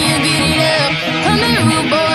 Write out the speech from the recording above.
you get it up. Hundred boy.